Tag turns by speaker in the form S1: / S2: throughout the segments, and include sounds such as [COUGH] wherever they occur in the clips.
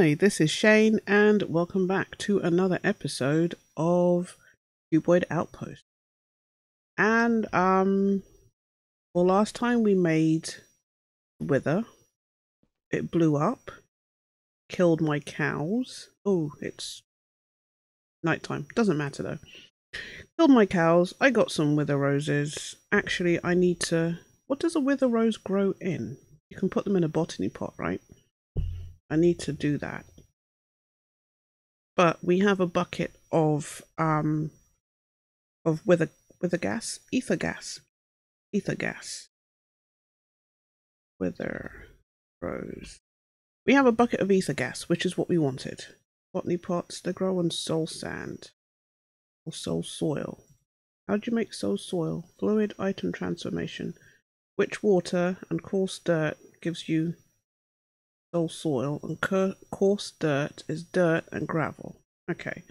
S1: Hi, this is Chaynne, and welcome back to another episode of Cuboid Outpost. And, um, well, last time we made Wither, it blew up, killed my cows. Oh, it's nighttime. Doesn't matter though. Killed my cows. I got some Wither roses. Actually, I need to. What does a Wither rose grow in? You can put them in a botany pot, right? I need to do that. But we have a bucket of um of wither wither gas, ether gas, ether gas, wither rose. We have a bucket of ether gas, which is what we wanted. Botany pots, they grow on soul sand or soul soil. How do you make soul soil? Fluid item transformation. Which water and coarse dirt gives you soul soil and coarse dirt is dirt and gravel. Okay.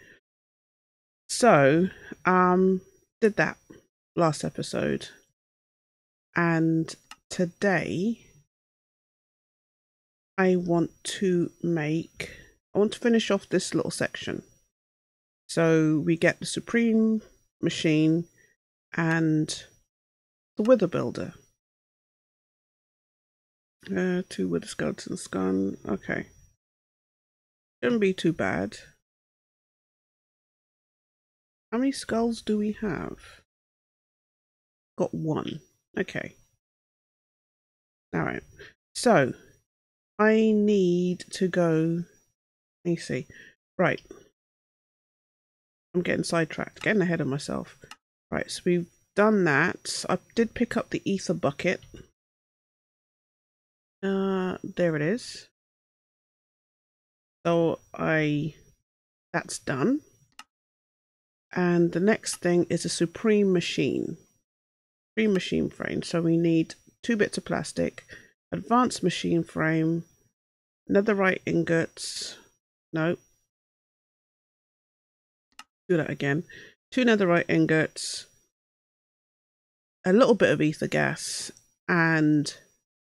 S1: So, um, did that last episode. And today I want to make, I want to finish off this little section. So we get the Supreme Machine and the Wither Builder. Uh, two with a skeleton's gun. Okay. Shouldn't be too bad. How many skulls do we have? Got one. Okay. Alright. So, I need to go... Let me see. Right. I'm getting sidetracked. Getting ahead of myself. Right, so we've done that. I did pick up the ether bucket. Uh, there it is. So I, that's done. And the next thing is a Supreme Machine. Supreme Machine frame. So we need two bits of plastic, advanced machine frame, netherite ingots. No. Do that again. Two netherite ingots, a little bit of ether gas, and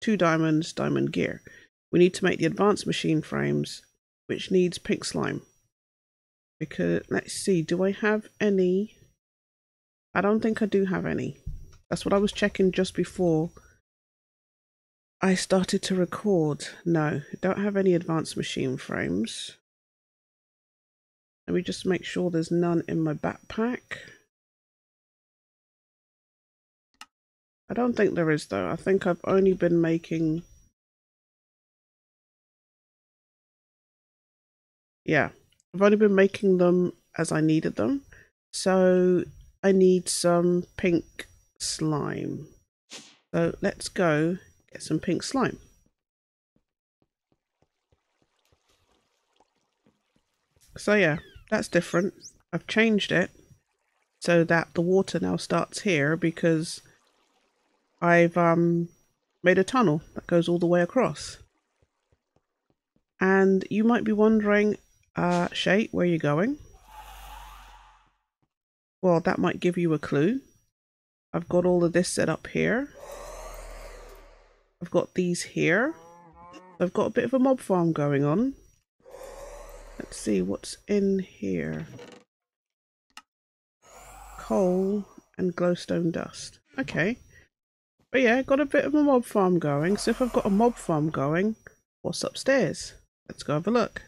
S1: two diamonds, diamond gear. We need to make the advanced machine frames, which needs pink slime. Because, let's see, do I have any? I don't think I do have any. That's what I was checking just before I started to record. No, don't have any advanced machine frames. Let me just make sure there's none in my backpack. I don't think there is though. I think I've only been making... Yeah, I've only been making them as I needed them. So I need some pink slime. So let's go get some pink slime. So yeah, that's different. I've changed it so that the water now starts here because I've um, made a tunnel that goes all the way across. And you might be wondering, uh, Shay, where are you going? Well, that might give you a clue. I've got all of this set up here. I've got these here. I've got a bit of a mob farm going on. Let's see what's in here. Coal and glowstone dust. Okay. But yeah, got a bit of a mob farm going. So if I've got a mob farm going, what's upstairs? Let's go have a look.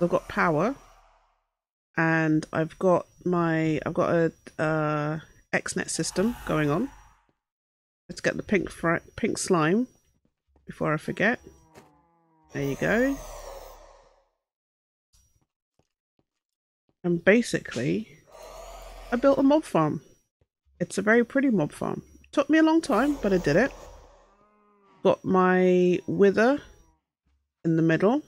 S1: I've got power. And I've got my, I've got a uh, XNet system going on. Let's get the pink pink slime before I forget. There you go. And basically, I built a mob farm. It's a very pretty mob farm. Took me a long time, but I did it. Got my wither in the middle.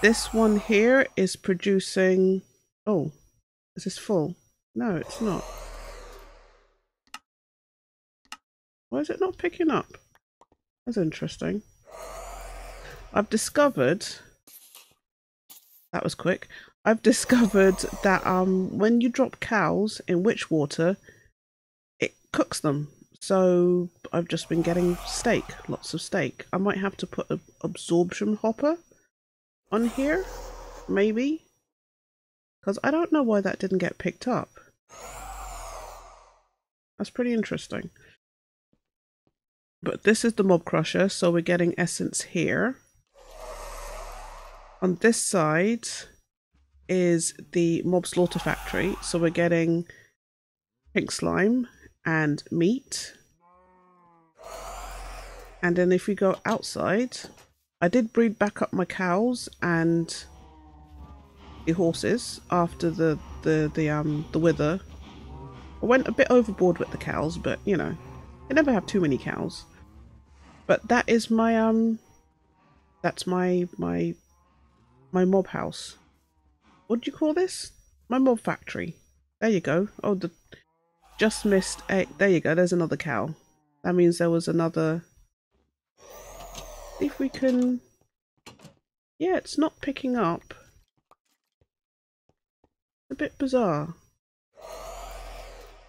S1: This one here is producing... Oh, is this full? No, it's not. Why is it not picking up? That's interesting. I've discovered... That was quick. I've [LAUGHS] discovered that um, when you drop cows in witch water, cooks them. So I've just been getting steak, lots of steak. I might have to put an absorption hopper on here? Maybe? Because I don't know why that didn't get picked up. That's pretty interesting. But this is the mob crusher, so we're getting essence here. On this side is the mob slaughter factory, so we're getting pink slime and meat. And then if we go outside, I did breed back up my cows and the horses after the the the um the wither. I went a bit overboard with the cows, but you know, I never have too many cows. But that is my um that's my my my mob house. What do you call this? My mob factory. There you go. Oh the just missed a there you go, there's another cow. That means there was another if we can yeah, it's not picking up. A bit bizarre.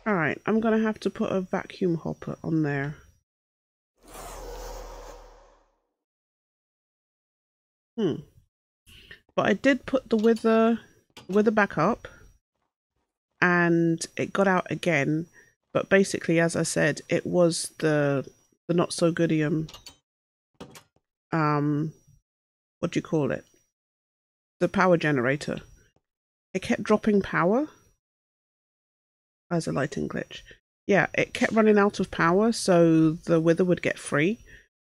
S1: Alright, I'm gonna have to put a vacuum hopper on there. Hmm. But I did put the wither wither back up and it got out again. But basically, as I said, it was the the not so goodium um what do you call it? The power generator. It kept dropping power as a lighting glitch. Yeah, it kept running out of power, so the wither would get free.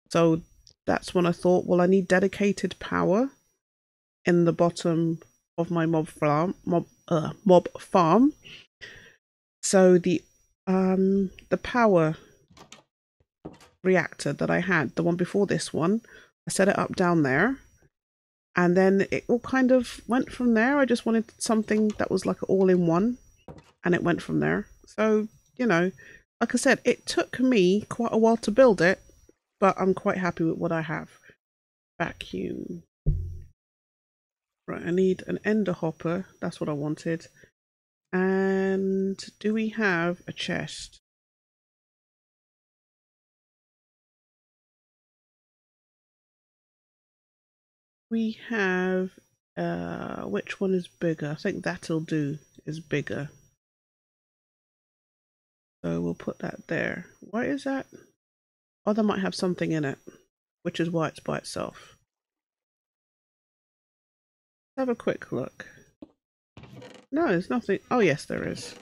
S1: So that's when I thought, well, I need dedicated power in the bottom of my mob farm. Mob, uh, mob farm. So the um the power reactor that I had, the one before this one, I set it up down there. And then it all kind of went from there. I just wanted something that was like all in one. And it went from there. So, you know, like I said, it took me quite a while to build it but I'm quite happy with what I have. Vacuum. Right, I need an ender hopper. That's what I wanted. And do we have a chest? We have, uh, which one is bigger? I think that'll do, is bigger. So we'll put that there. Why is that? Oh, they might have something in it, which is why it's by itself. Have a quick look. No, there's nothing. Oh, yes, there is.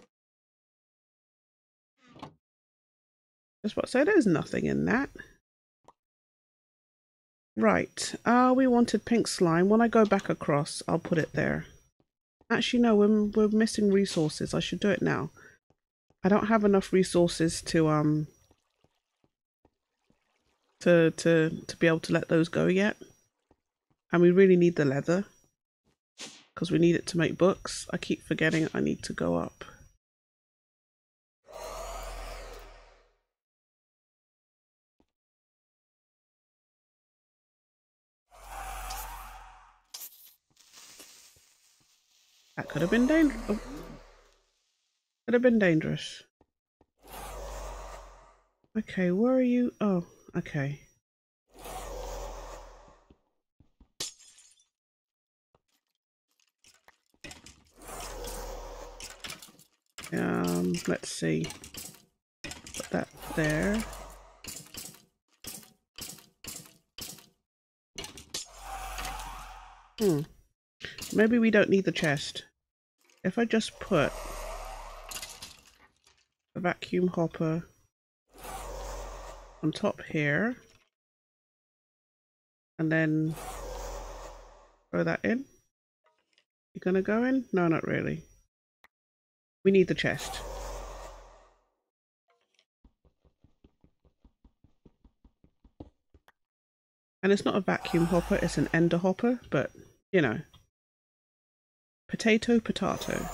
S1: Just what say there's nothing in that. Right, uh, we wanted pink slime. When I go back across, I'll put it there. Actually, no, we're, we're missing resources. I should do it now. I don't have enough resources to um to to to be able to let those go yet and we really need the leather because we need it to make books I keep forgetting I need to go up that could have been dangerous oh. could have been dangerous okay where are you oh Okay. Um, let's see. Put that there. Hmm. Maybe we don't need the chest. If I just put a vacuum hopper on top here and then throw that in. You gonna go in? No, not really. We need the chest. And it's not a vacuum hopper, it's an ender hopper, but you know. Potato, potato.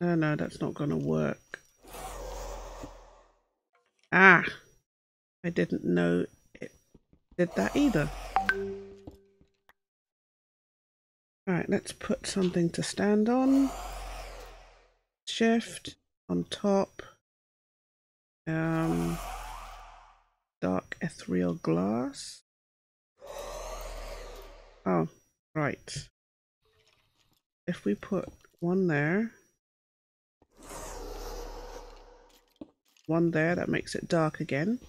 S1: Oh no, that's not gonna work. Ah, I didn't know it did that either. Alright, let's put something to stand on. Shift on top. Um, dark ethereal glass. Oh, right. If we put one there, one there, that makes it dark again.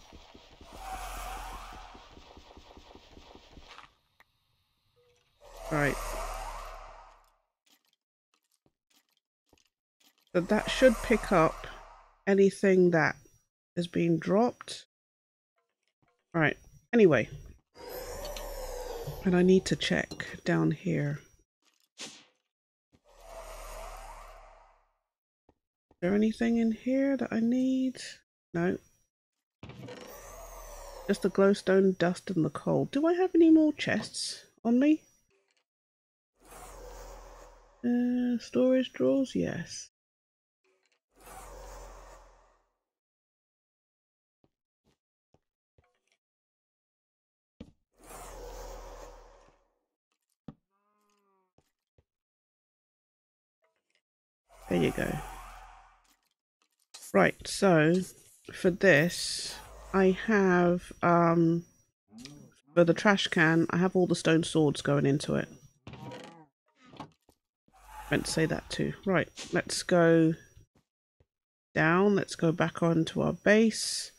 S1: Right. So that should pick up anything that has been dropped. All right, Anyway. And I need to check down here. Is there anything in here that I need? No. Just the glowstone, dust, and the coal. Do I have any more chests on me? Uh, storage drawers, yes. There you go. Right, so for this, I have, um, for the trash can, I have all the stone swords going into it meant to say that too. Right, let's go down. Let's go back onto our base.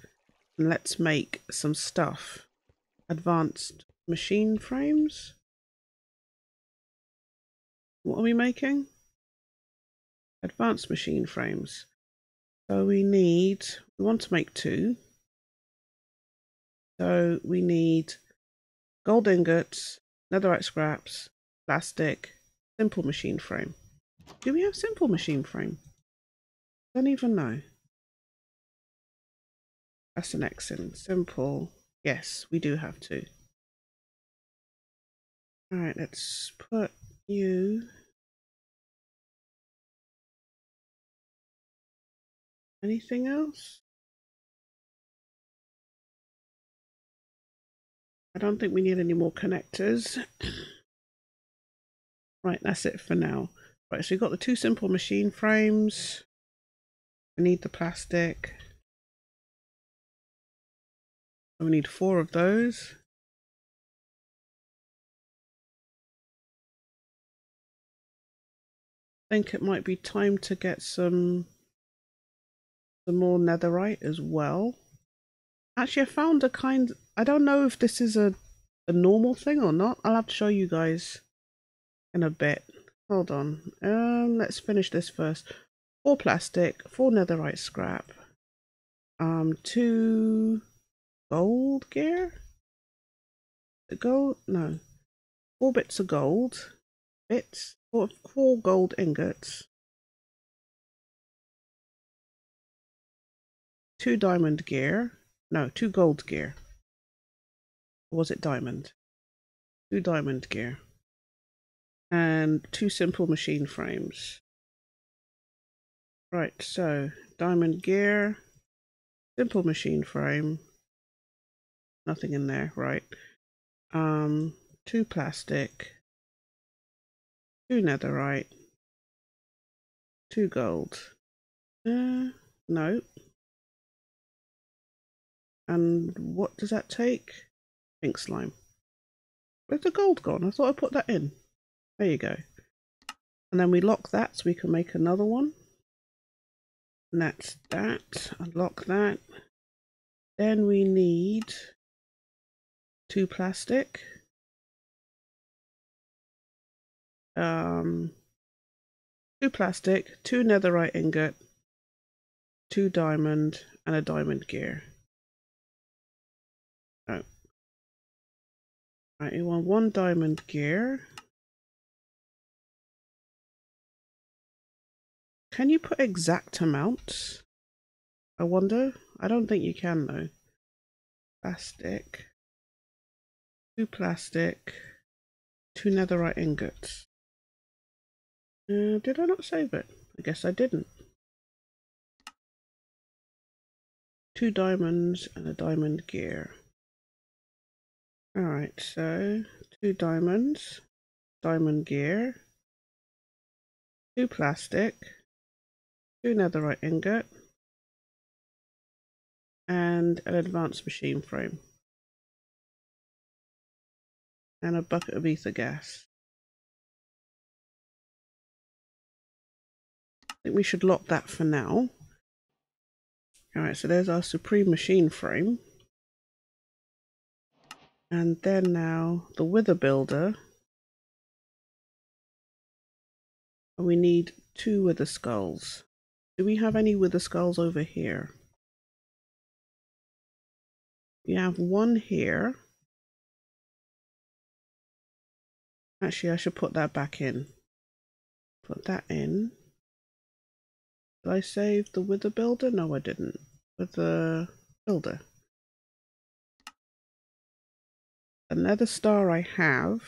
S1: And let's make some stuff. Advanced machine frames. What are we making? Advanced machine frames. So we need, we want to make two. So we need gold ingots, netherite scraps, plastic, simple machine frame. Do we have simple machine frame? Don't even know. That's an excellent. Simple. Yes, we do have two. Alright, let's put you... Anything else? I don't think we need any more connectors. [CLEARS THROAT] right, that's it for now. Right, so we've got the two simple machine frames. We need the plastic. We need four of those. I think it might be time to get some some more netherite as well. Actually, I found a kind... I don't know if this is a, a normal thing or not. I'll have to show you guys in a bit. Hold on. Um, let's finish this first. Four plastic, four netherite scrap, um, two gold gear. The gold? No. Four bits of gold. Bits. Four, four gold ingots. Two diamond gear. No, two gold gear. Or was it diamond? Two diamond gear and two simple machine frames. Right, so diamond gear, simple machine frame, nothing in there, right. Um, two plastic, two netherite, two gold. Uh, no. And what does that take? Pink slime. Where's the gold gone? I thought I put that in. There you go. And then we lock that so we can make another one. And that's that. Unlock that. Then we need two plastic. Um, two plastic, two netherite ingot, two diamond, and a diamond gear. Right, you want one diamond gear. Can you put exact amounts? I wonder. I don't think you can though. Plastic. Two plastic. Two netherite ingots. Uh, did I not save it? I guess I didn't. Two diamonds and a diamond gear. Alright, so two diamonds, diamond gear, two plastic, two netherite ingot, and an advanced machine frame. and a bucket of ether gas. I think we should lock that for now. Alright, so there's our Supreme Machine Frame. And then now the Wither Builder. And We need two Wither Skulls. Do we have any Wither Skulls over here? We have one here. Actually, I should put that back in. Put that in. Did I save the Wither Builder? No, I didn't. Wither Builder. Another star I have.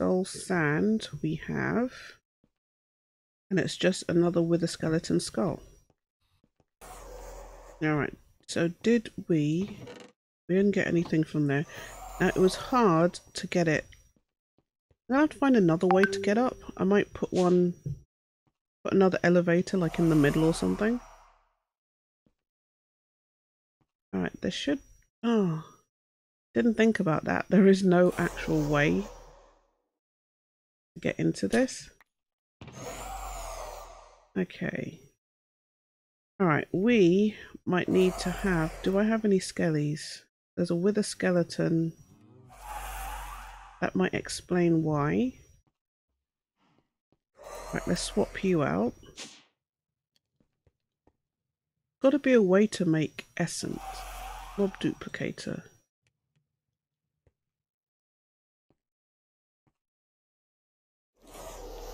S1: Soul Sand we have. And it's just another Wither Skeleton Skull. Alright, so did we... We didn't get anything from there. Now, it was hard to get it. i have to find another way to get up. I might put one... Put another elevator, like in the middle or something. Alright, there should... Oh, didn't think about that. There is no actual way to get into this. Okay. Alright, we might need to have... Do I have any skellies? There's a wither skeleton. That might explain why. Right, let's swap you out. Got to be a way to make essence. Mob duplicator.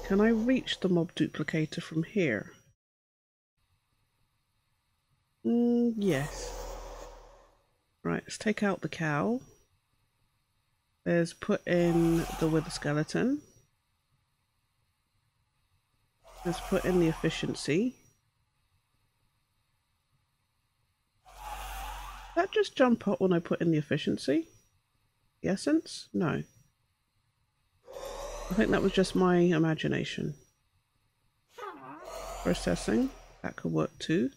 S1: Can I reach the mob duplicator from here? Mm, yes. Right, let's take out the cow. Let's put in the wither skeleton. Let's put in the efficiency. That just jump up when I put in the efficiency? The essence? No. I think that was just my imagination. Processing. That could work too.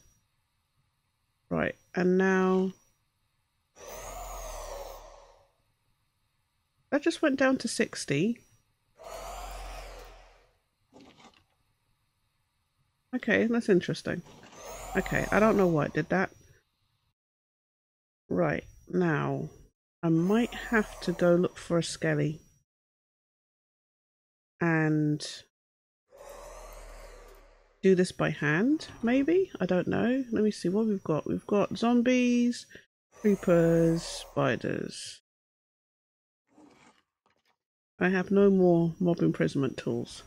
S1: Right, and now... That just went down to 60. Okay, that's interesting. Okay, I don't know why it did that. Right, now, I might have to go look for a skelly. And do this by hand, maybe? I don't know. Let me see what we've got. We've got zombies, creepers, spiders. I have no more mob imprisonment tools.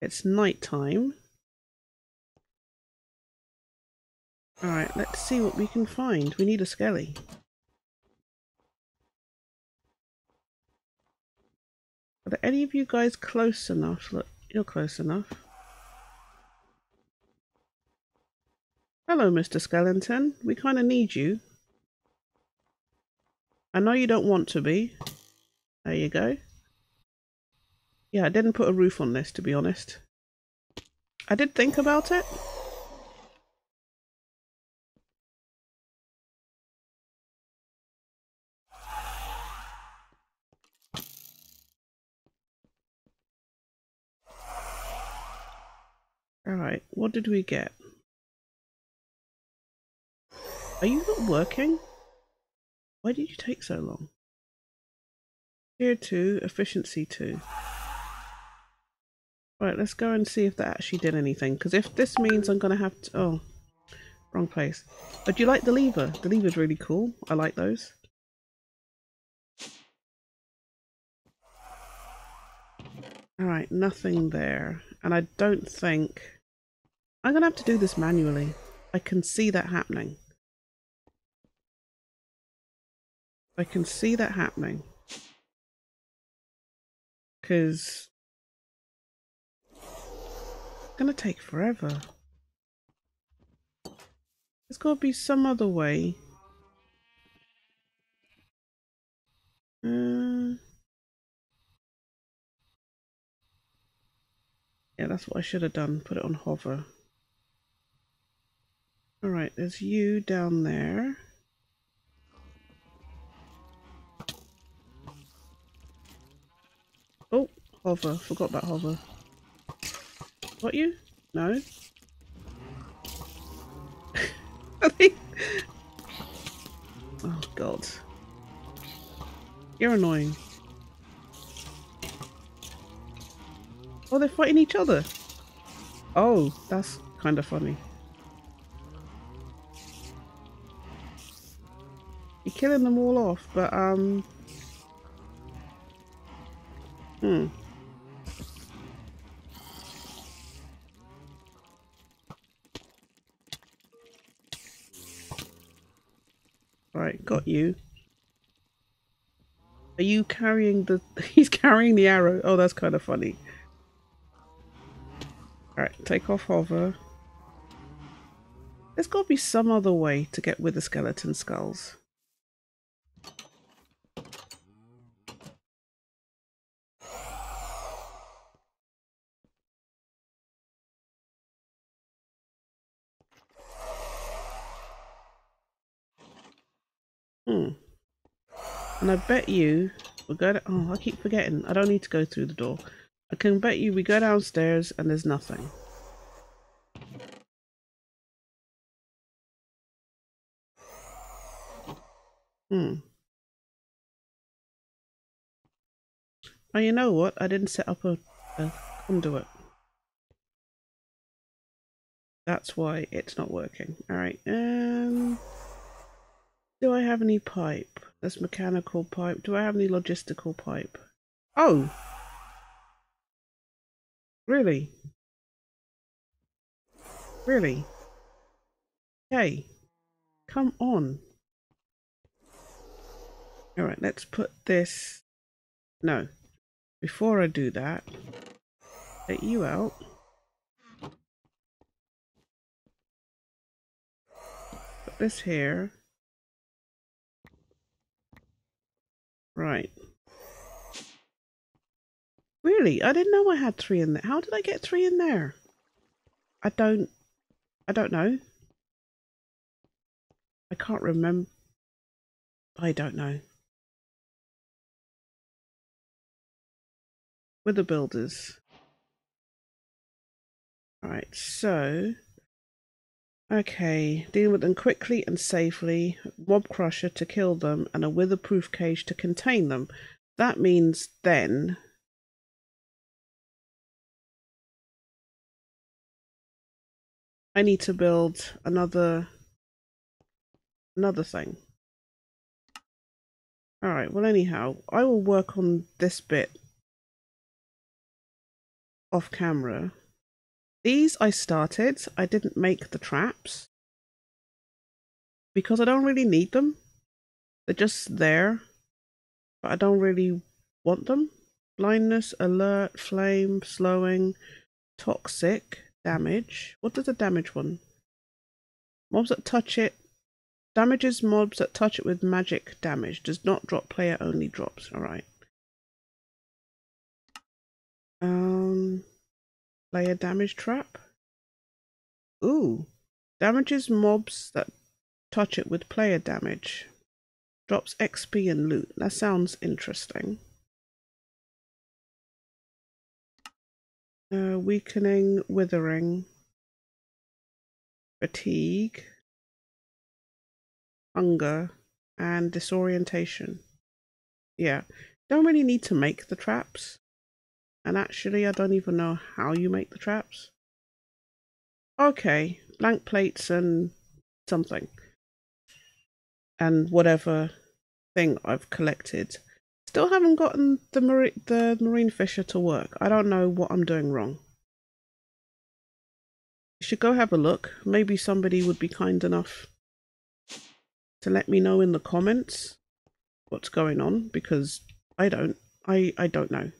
S1: It's night time. Alright, let's see what we can find. We need a skelly. Are there any of you guys close enough? Look, you're close enough. Hello, Mr. Skeleton. We kind of need you. I know you don't want to be. There you go. Yeah, I didn't put a roof on this, to be honest. I did think about it. Alright, what did we get? Are you not working? Why did you take so long? Tier 2, efficiency 2. Right, let's go and see if that actually did anything. Because if this means I'm going to have to... Oh, wrong place. But do you like the lever? The lever's really cool. I like those. Alright, nothing there. And I don't think... I'm going to have to do this manually. I can see that happening. I can see that happening. Because... It's going to take forever. There's got to be some other way. Uh... Yeah, that's what I should have done. Put it on hover. All right, there's you down there. Oh, hover. Forgot about hover. Got you? No. [LAUGHS] Oh, God. You're annoying. Oh, they're fighting each other. Oh, that's kind of funny. You're killing them all off, but, um... Hmm. Right, got you. Are you carrying the... [LAUGHS] He's carrying the arrow. Oh, that's kind of funny. Alright, take off hover. There's got to be some other way to get wither skeleton skulls. Hmm. And I bet you we'll go to, oh, I keep forgetting. I don't need to go through the door. I can bet you we go downstairs and there's nothing. Hmm. Oh, you know what? I didn't set up a, a conduit. That's why it's not working. Alright, um... Do I have any pipe? That's mechanical pipe. Do I have any logistical pipe? Oh! Really? Really? Okay. come on. Alright, let's put this... No. Before I do that, let you out. Put this here. Right. Really? I didn't know I had three in there. How did I get three in there? I don't... I don't know. I can't remember. I don't know. Wither builders. Alright, so... Okay, dealing with them quickly and safely, mob crusher to kill them, and a witherproof cage to contain them. That means then I need to build another another thing. Alright, well anyhow, I will work on this bit off camera these I started. I didn't make the traps. Because I don't really need them. They're just there. But I don't really want them. Blindness, alert, flame, slowing, toxic, damage. What does the damage one? Mobs that touch it. Damages mobs that touch it with magic damage. Does not drop player only drops. Alright. Um Player damage trap. Ooh. Damages mobs that touch it with player damage. Drops XP and loot. That sounds interesting. Uh, weakening, withering, fatigue, hunger, and disorientation. Yeah, don't really need to make the traps. And actually, I don't even know how you make the traps. Okay, blank plates and something. And whatever thing I've collected. Still haven't gotten the, marine the marine fisher to work. I don't know what I'm doing wrong. You should go have a look. Maybe somebody would be kind enough to let me know in the comments what's going on because I don't. I, I don't know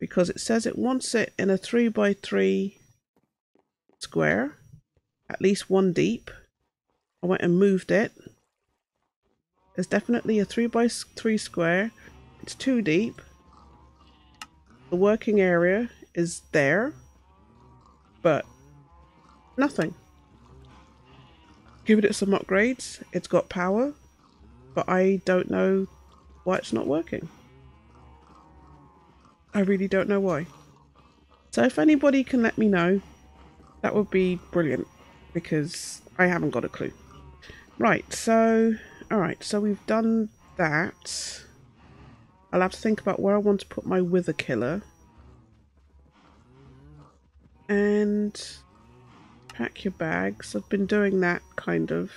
S1: because it says it wants it in a 3 by 3 square, at least one deep. I went and moved it. There's definitely a 3 by 3 square. It's too deep. The working area is there, but nothing. Given it some upgrades, it's got power, but I don't know why it's not working. I really don't know why. So if anybody can let me know, that would be brilliant because I haven't got a clue. Right, so, alright, so we've done that. I'll have to think about where I want to put my wither killer. And pack your bags. I've been doing that kind of.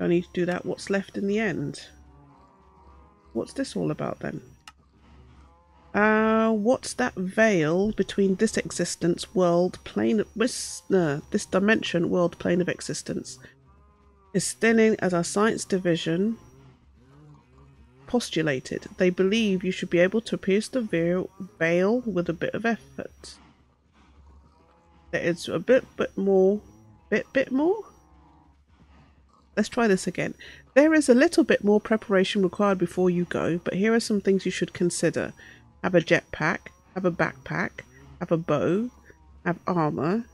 S1: I need to do that. What's left in the end? What's this all about then? Uh, what's that veil between this existence, world, plane of this, uh, this dimension, world, plane of existence? Is thinning as our science division postulated. They believe you should be able to pierce the veil, veil with a bit of effort. There is a bit, bit more, bit, bit more. Let's try this again. There is a little bit more preparation required before you go, but here are some things you should consider. Have a jetpack, have a backpack, have a bow, have armor,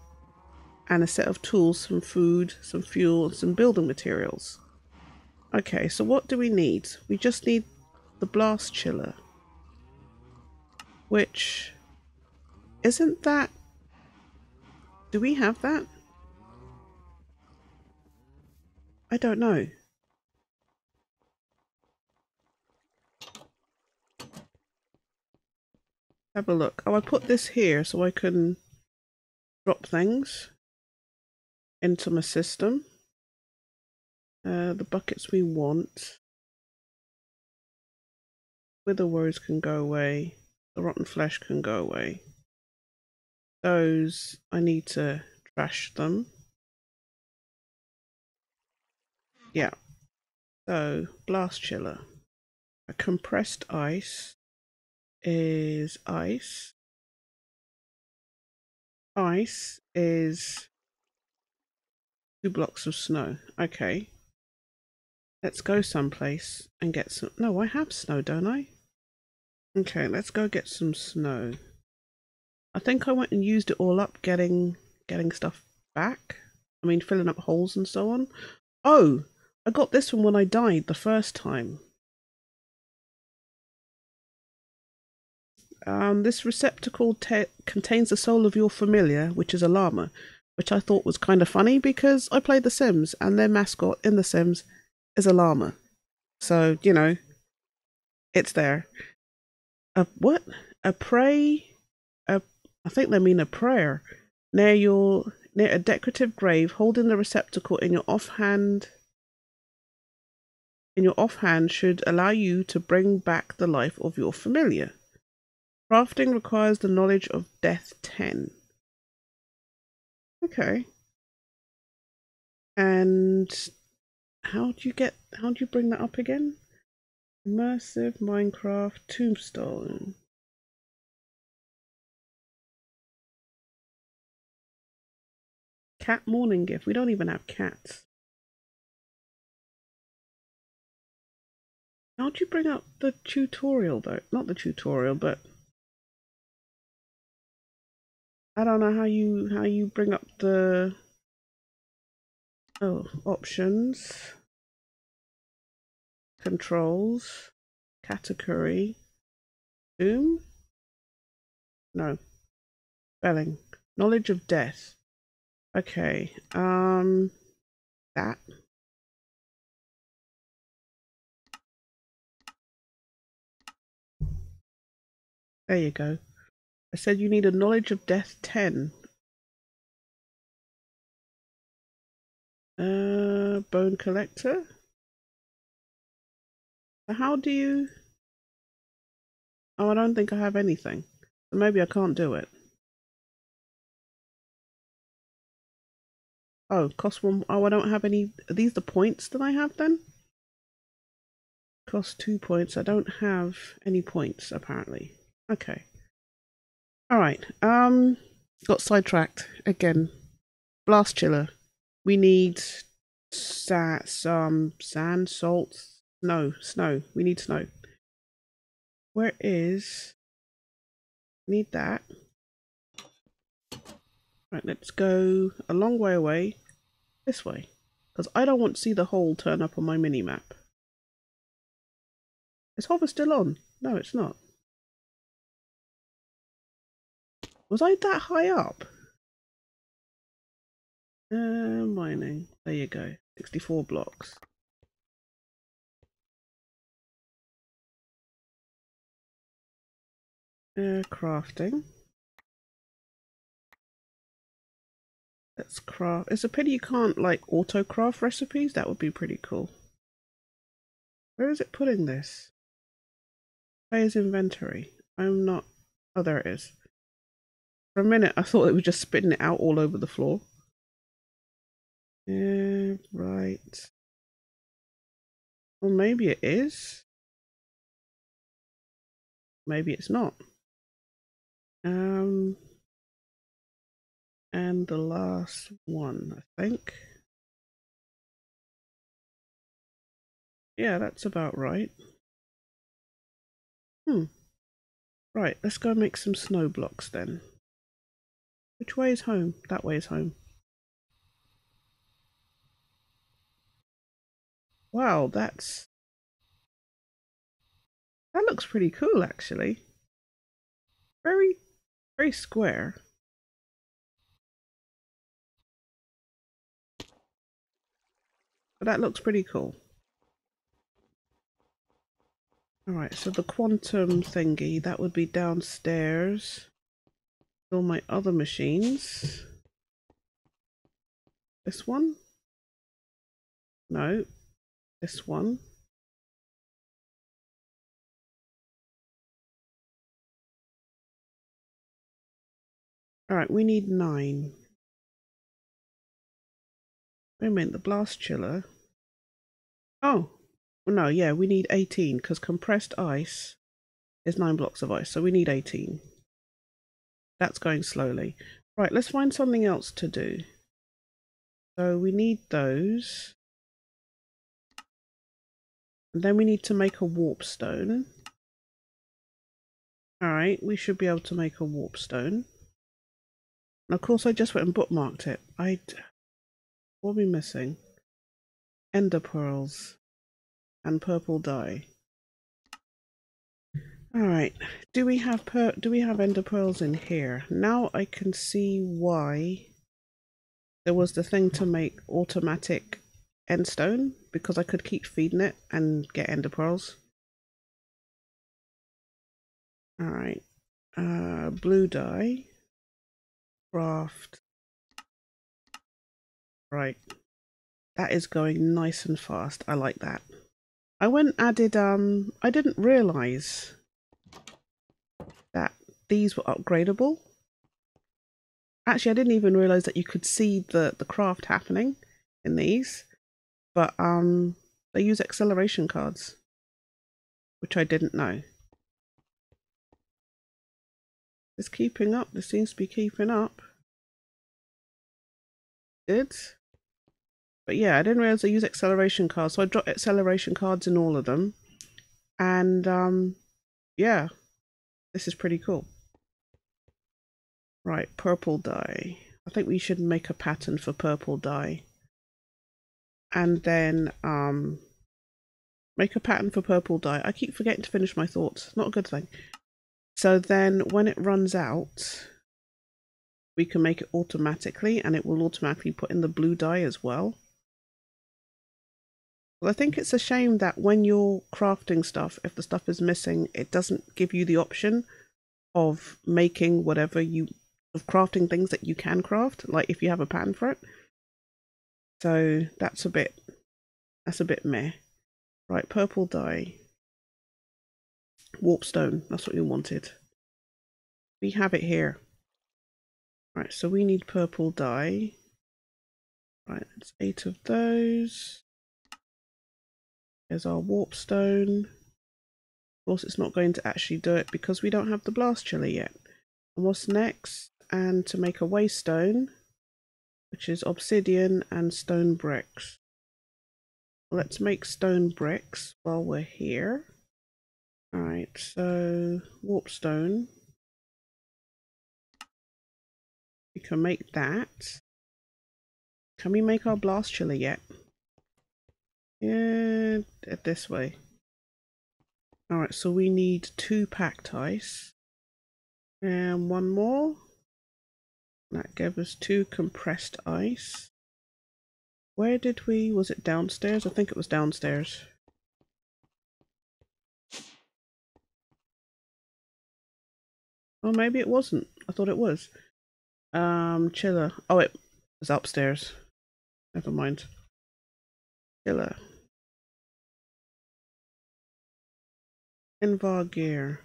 S1: and a set of tools, some food, some fuel, and some building materials. Okay, so what do we need? We just need the blast chiller. Which, isn't that... Do we have that? I don't know. Have a look. Oh, I put this here so I can drop things into my system. Uh, the buckets we want. Wither worries can go away. The rotten flesh can go away. Those, I need to trash them. Yeah. So, blast chiller. A compressed ice is ice. Ice is two blocks of snow. Okay. Let's go someplace and get some... No, I have snow, don't I? Okay, let's go get some snow. I think I went and used it all up getting getting stuff back. I mean, filling up holes and so on. Oh, I got this one when I died the first time. Um, this receptacle contains the soul of your familiar, which is a llama, which I thought was kind of funny because I played The Sims and their mascot in The Sims is a llama. So, you know, it's there. A what? A pray? A, I think they mean a prayer. Near your near a decorative grave, holding the receptacle in your offhand in your offhand should allow you to bring back the life of your familiar. Crafting requires the knowledge of Death 10. Okay. And how do you get, how do you bring that up again? Immersive Minecraft Tombstone. Cat morning gift. We don't even have cats. How do you bring up the tutorial though? Not the tutorial, but I don't know how you how you bring up the oh options. Controls. Category. Boom. No. Spelling. Knowledge of death. Okay um that. There you go I said you need a knowledge of death 10. Uh, bone collector? How do you... Oh, I don't think I have anything. Maybe I can't do it. Oh, cost one... Oh, I don't have any... Are these the points that I have then? Cost two points. I don't have any points, apparently. Okay. All right. Um, got sidetracked again. Blast chiller. We need sa some sand, salt, snow, snow. We need snow. Where is? Need that. Right, let's go a long way away. This way. Because I don't want to see the hole turn up on my mini map. Is hover still on? No, it's not. Was I that high up? Uh, mining. There you go. 64 blocks. Uh, crafting. Let's craft. It's a pity you can't like auto craft recipes. That would be pretty cool. Where is it putting this? Player's inventory. I'm not. Oh, there it is. For a minute, I thought it was just spitting it out all over the floor. Yeah, right. Well, maybe it is. Maybe it's not. Um, and the last one, I think. Yeah, that's about right. Hmm. Right, let's go make some snow blocks then. Which way is home? That way is home. Wow, that's... That looks pretty cool, actually. Very, very square. But that looks pretty cool. Alright, so the quantum thingy, that would be downstairs. All my other machines. This one? No. This one. Alright, we need nine. Wait a minute, the blast chiller. Oh, well, no, yeah, we need 18 because compressed ice is nine blocks of ice, so we need 18. That's going slowly. Right, let's find something else to do. So we need those. And then we need to make a warp stone. Alright, we should be able to make a warp stone. And of course I just went and bookmarked it. I... What are we missing? Ender pearls. And purple dye. Alright, do we have per do we have ender pearls in here? Now I can see why there was the thing to make automatic end stone because I could keep feeding it and get ender pearls. Alright, uh, blue dye, craft, right, that is going nice and fast, I like that. I went added, um, I didn't realise that these were upgradable. Actually, I didn't even realize that you could see the, the craft happening in these, but um, they use acceleration cards, which I didn't know. It's keeping up. This seems to be keeping up. Good. But yeah, I didn't realize they use acceleration cards, so I dropped acceleration cards in all of them. And um, yeah, this is pretty cool. Right, purple dye. I think we should make a pattern for purple dye. And then um, make a pattern for purple dye. I keep forgetting to finish my thoughts. Not a good thing. So then when it runs out, we can make it automatically and it will automatically put in the blue dye as well. Well, I think it's a shame that when you're crafting stuff, if the stuff is missing, it doesn't give you the option of making whatever you, of crafting things that you can craft, like if you have a pan for it. So that's a bit, that's a bit meh. Right, purple dye. Warpstone, that's what you wanted. We have it here. Right, so we need purple dye. Right, it's eight of those. There's our warpstone. Of course, it's not going to actually do it because we don't have the blast chiller yet. And what's next? And to make a waystone, which is obsidian and stone bricks. Let's make stone bricks while we're here. Alright, so warp stone. We can make that. Can we make our blast chiller yet? Yeah, this way. Alright, so we need two packed ice. And one more. That gave us two compressed ice. Where did we, was it downstairs? I think it was downstairs. Oh, maybe it wasn't. I thought it was. Um, chiller. Oh, it was upstairs. Never mind. Chiller. Invar gear.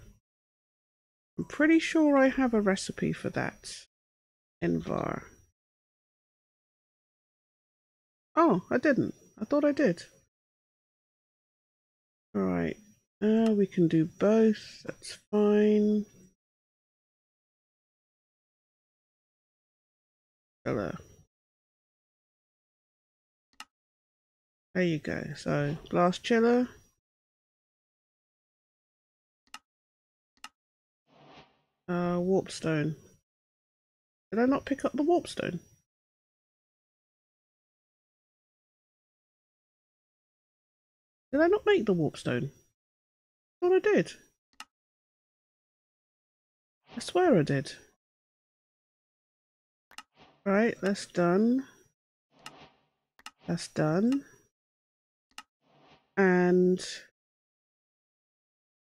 S1: I'm pretty sure I have a recipe for that. Invar. Oh, I didn't. I thought I did. Alright. Uh, we can do both. That's fine. Hello. There you go. So, blast chiller. Uh, warp stone. Did I not pick up the warp stone? Did I not make the warp stone? I thought I did. I swear I did. Right, that's done. That's done. And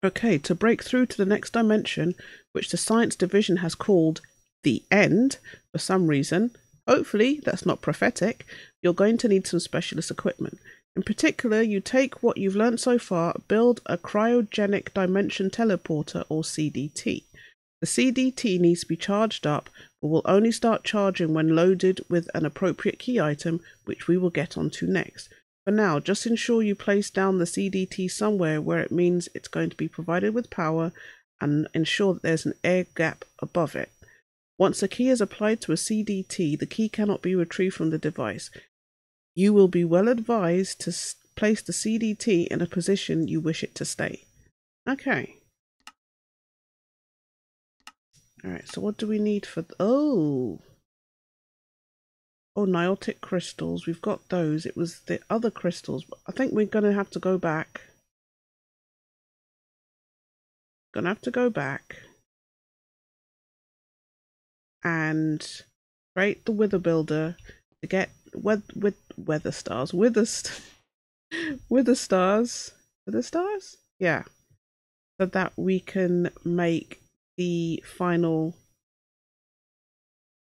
S1: okay, to break through to the next dimension, which the science division has called the end for some reason, hopefully that's not prophetic, you're going to need some specialist equipment. In particular, you take what you've learned so far, build a cryogenic dimension teleporter or CDT. The CDT needs to be charged up, but will only start charging when loaded with an appropriate key item, which we will get onto next. For now, just ensure you place down the CDT somewhere where it means it's going to be provided with power and ensure that there's an air gap above it. Once a key is applied to a CDT, the key cannot be retrieved from the device. You will be well advised to place the CDT in a position you wish it to stay. Okay. All right, so what do we need for... oh! Oh, niotic crystals. We've got those. It was the other crystals. I think we're going to have to go back. Gonna have to go back. And create the Wither Builder to get with with weather stars. Wither, st [LAUGHS] wither stars. Wither stars? Yeah. So that we can make the final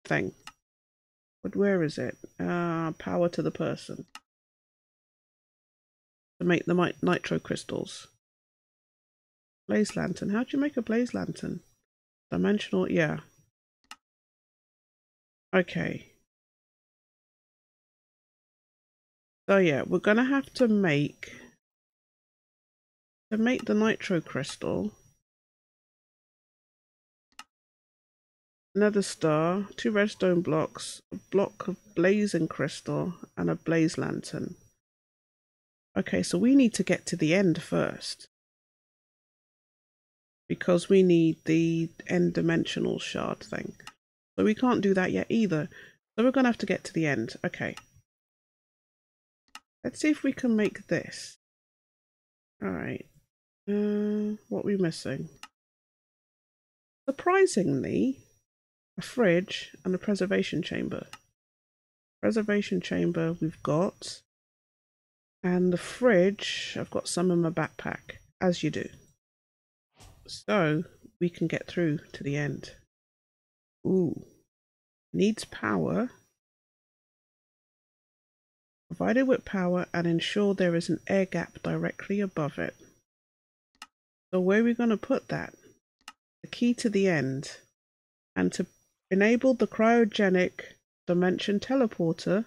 S1: thing. But where is it? Uh, power to the person. To make the nitro crystals. Blaze lantern. How do you make a blaze lantern? Dimensional, yeah. Okay. So yeah, we're gonna have to make to make the nitro crystal Nether star, two redstone blocks, a block of blazing crystal, and a blaze lantern. Okay, so we need to get to the end first. Because we need the end dimensional shard thing. So we can't do that yet either. So we're going to have to get to the end. Okay. Let's see if we can make this. Alright. Uh, what are we missing? Surprisingly, a fridge and a preservation chamber. Preservation chamber we've got. And the fridge, I've got some in my backpack, as you do. So we can get through to the end. Ooh. Needs power. Provide it with power and ensure there is an air gap directly above it. So where are we going to put that? The key to the end. And to enable the cryogenic dimension teleporter,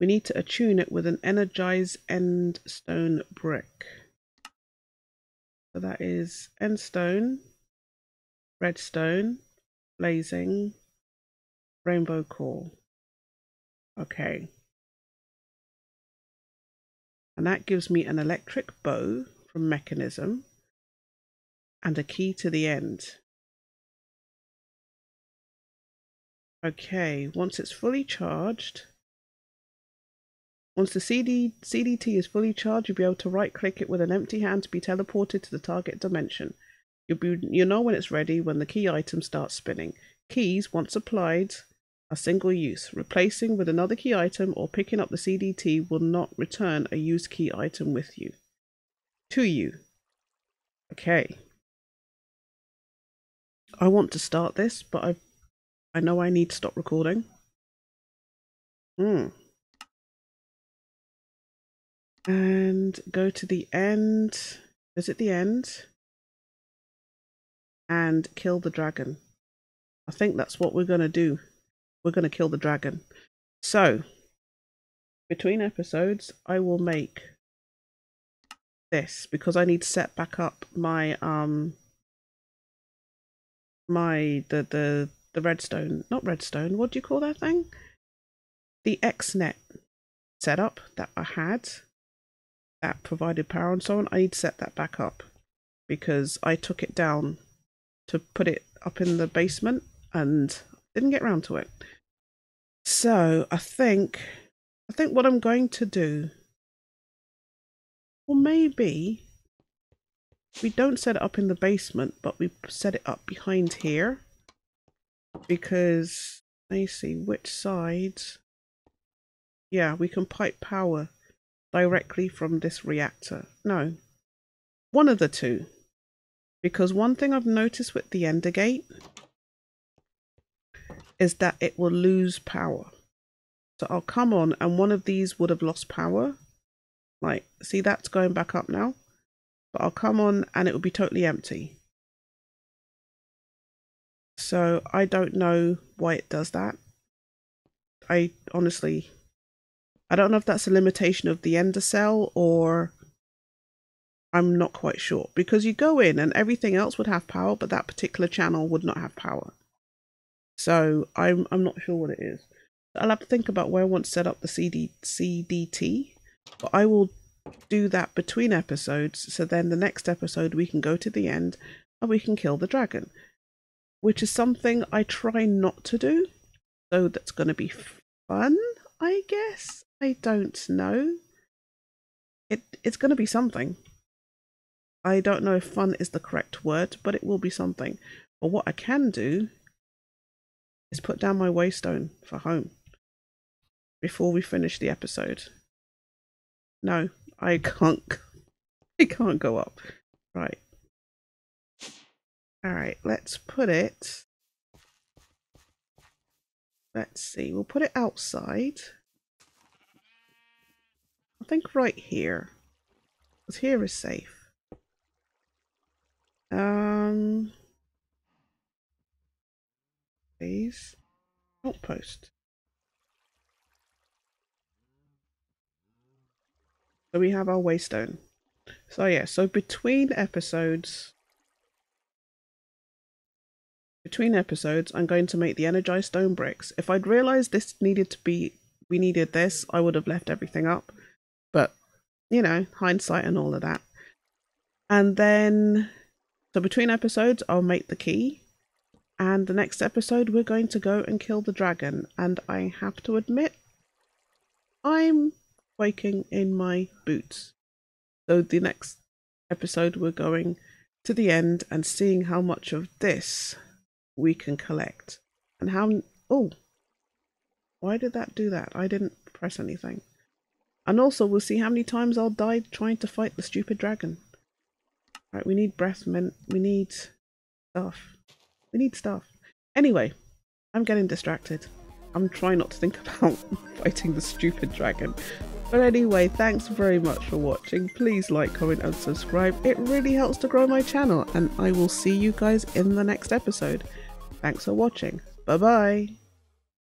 S1: we need to attune it with an energize end stone brick. So that is end stone, redstone, blazing, rainbow core. Okay. And that gives me an electric bow from Mekanism and a key to the end. Okay, once it's fully charged, once the CD, CDT is fully charged, you'll be able to right click it with an empty hand to be teleported to the target dimension. You'll, be, you'll know when it's ready when the key item starts spinning. Keys, once applied, are single use. Replacing with another key item or picking up the CDT will not return a used key item with you. To you. Okay. I want to start this, but I I know I need to stop recording. Hmm. And go to the end. Is it the end? And kill the dragon. I think that's what we're going to do. We're going to kill the dragon. So, between episodes, I will make this because I need to set back up my um my the the the redstone not redstone what do you call that thing the xnet setup that I had that provided power and so on I need to set that back up because I took it down to put it up in the basement and didn't get round to it so I think I think what I'm going to do well, maybe we don't set it up in the basement, but we set it up behind here because let me see which sides Yeah, we can pipe power directly from this reactor. No, one of the two. Because one thing I've noticed with the Ender Gate is that it will lose power. So I'll come on and one of these would have lost power like, see that's going back up now. But I'll come on and it will be totally empty. So I don't know why it does that. I honestly, I don't know if that's a limitation of the ender cell or I'm not quite sure. Because you go in and everything else would have power, but that particular channel would not have power. So I'm I'm not sure what it is. I'll have to think about where I want to set up the CD CDT but I will do that between episodes, so then the next episode we can go to the end and we can kill the dragon. Which is something I try not to do. So that's going to be fun, I guess. I don't know. It It's going to be something. I don't know if fun is the correct word, but it will be something. But what I can do is put down my waystone for home before we finish the episode. No, I can't. [LAUGHS] I can't go up. Right. All right, let's put it. Let's see. We'll put it outside. I think right here. Because here is safe. Um. Please. Outpost. So we have our waystone. So yeah, so between episodes, between episodes, I'm going to make the energized stone bricks. If I'd realized this needed to be, we needed this, I would have left everything up. But, you know, hindsight and all of that. And then, so between episodes, I'll make the key. And the next episode, we're going to go and kill the dragon. And I have to admit, I'm quaking in my boots. So the next episode we're going to the end and seeing how much of this we can collect. And how oh why did that do that? I didn't press anything. And also we'll see how many times I'll die trying to fight the stupid dragon. Right, we need breath mint we need stuff. We need stuff. Anyway, I'm getting distracted. I'm trying not to think [LAUGHS] about fighting the stupid dragon. But anyway, thanks very much for watching. Please like, comment and subscribe. It really helps to grow my channel and I will see you guys in the next episode. Thanks for watching. Bye bye.